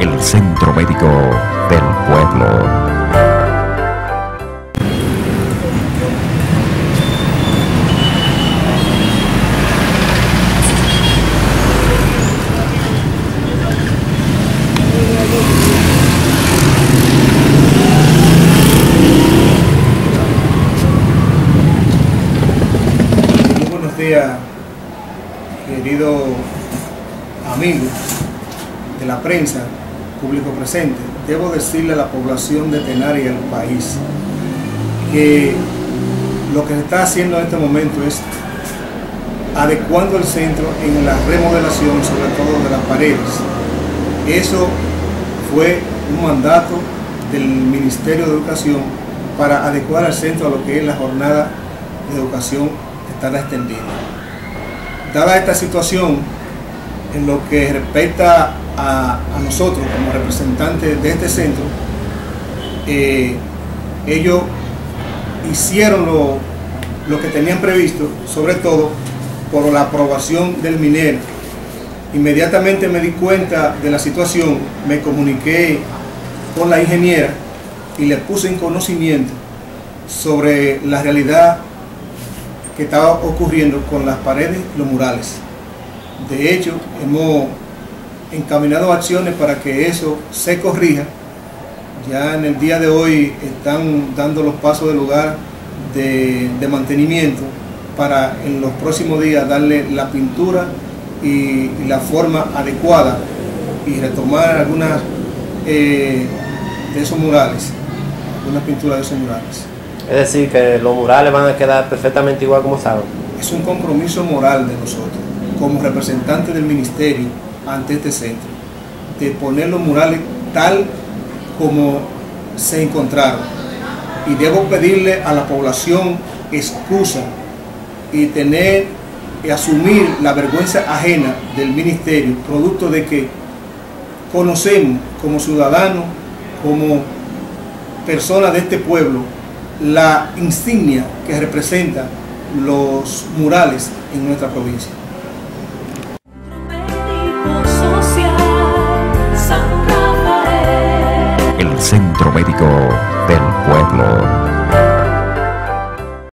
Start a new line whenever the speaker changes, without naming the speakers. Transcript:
el Centro Médico del Pueblo.
Queridos amigos de la prensa, público presente. Debo decirle a la población de Tenaria y al país que lo que se está haciendo en este momento es adecuando el centro en la remodelación, sobre todo de las paredes. Eso fue un mandato del Ministerio de Educación para adecuar al centro a lo que es la jornada de educación estará extendida. Dada esta situación, en lo que respecta a, nosotros como representantes de este centro, eh, ellos hicieron lo, lo que tenían previsto, sobre todo por la aprobación del minero. Inmediatamente me di cuenta de la situación, me comuniqué con la ingeniera y le puse en conocimiento sobre la realidad que estaba ocurriendo con las paredes y los murales. De hecho, hemos encaminado acciones para que eso se corrija. Ya en el día de hoy están dando los pasos del lugar de, de mantenimiento para en los próximos días darle la pintura y, y la forma adecuada y retomar algunas eh, de esos murales, algunas pinturas de esos murales.
Es decir, que los murales van a quedar perfectamente igual como estaban.
Es un compromiso moral de nosotros, como representantes del ministerio ante este centro, de poner los murales tal como se encontraron. Y debo pedirle a la población excusa y tener y asumir la vergüenza ajena del ministerio, producto de que conocemos como ciudadanos, como personas de este pueblo, la insignia que representa los murales en nuestra provincia.
Centro Médico del Pueblo.